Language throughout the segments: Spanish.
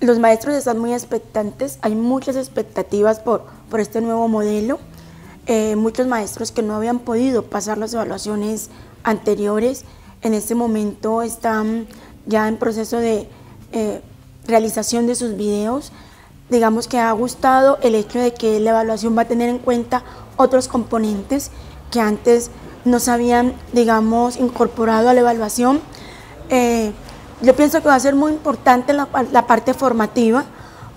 Los maestros están muy expectantes, hay muchas expectativas por, por este nuevo modelo. Eh, muchos maestros que no habían podido pasar las evaluaciones anteriores, en este momento están ya en proceso de eh, realización de sus videos. Digamos que ha gustado el hecho de que la evaluación va a tener en cuenta otros componentes que antes no se habían, digamos, incorporado a la evaluación. Eh, yo pienso que va a ser muy importante la, parte formativa,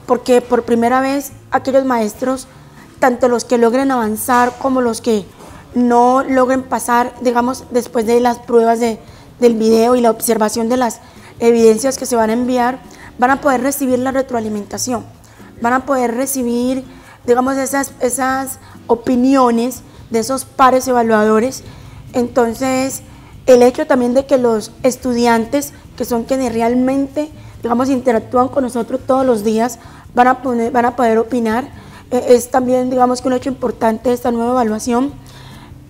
porque por primera vez aquellos maestros, tanto los que logren avanzar como los que no logren pasar, digamos, después de las pruebas de, del video y la observación de las evidencias que se van a enviar, van a poder recibir la retroalimentación, van a poder recibir, digamos, esas, esas opiniones de esos pares evaluadores. Entonces, el hecho también de que los estudiantes, que son quienes realmente, digamos, interactúan con nosotros todos los días, van a, poner, van a poder opinar, eh, es también, digamos, que un hecho importante de esta nueva evaluación.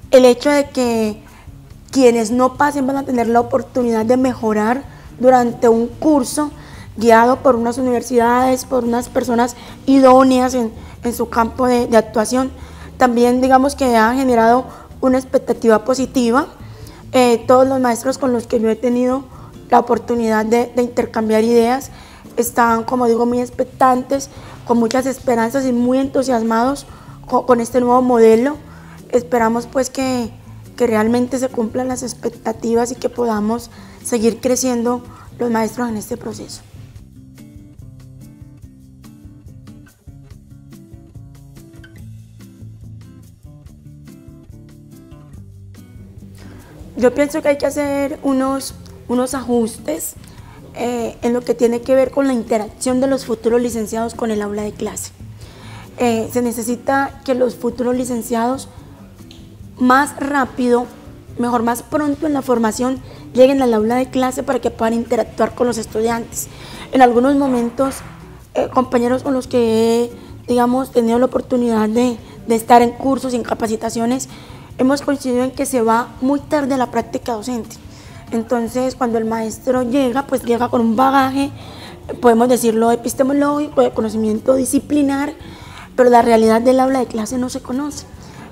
El hecho de que quienes no pasen van a tener la oportunidad de mejorar durante un curso guiado por unas universidades, por unas personas idóneas en, en su campo de, de actuación. También, digamos, que ha generado una expectativa positiva eh, todos los maestros con los que yo he tenido la oportunidad de, intercambiar ideas están, como digo, muy expectantes, con muchas esperanzas y muy entusiasmados con, este nuevo modelo. Esperamos pues que, que realmente se cumplan las expectativas y que podamos seguir creciendo los maestros en este proceso. Yo pienso que hay que hacer unos, unos ajustes eh, en lo que tiene que ver con la interacción de los futuros licenciados con el aula de clase. Eh, se necesita que los futuros licenciados más rápido, mejor más pronto en la formación, lleguen al aula de clase para que puedan interactuar con los estudiantes. En algunos momentos, eh, compañeros con los que he, digamos, tenido la oportunidad de, de estar en cursos y en capacitaciones, hemos coincidido en que se va muy tarde a la práctica docente. Entonces, cuando el maestro llega, pues llega con un bagaje, podemos decirlo epistemológico, de conocimiento disciplinar, pero la realidad del aula de clase no se conoce.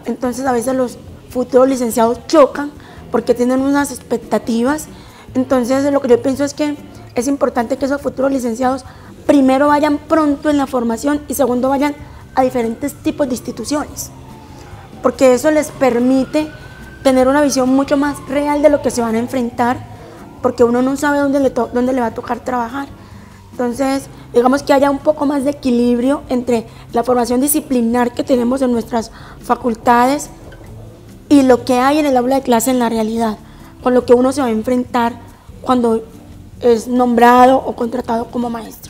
Entonces, a veces los futuros licenciados chocan porque tienen unas expectativas. Entonces, lo que yo pienso es que es importante que esos futuros licenciados primero vayan pronto en la formación y segundo vayan a diferentes tipos de instituciones porque eso les permite tener una visión mucho más real de lo que se van a enfrentar, porque uno no sabe dónde le, dónde le va a tocar trabajar. Entonces, digamos que haya un poco más de equilibrio entre la formación disciplinar que tenemos en nuestras facultades y lo que hay en el aula de clase en la realidad, con lo que uno se va a enfrentar cuando es nombrado o contratado como maestro.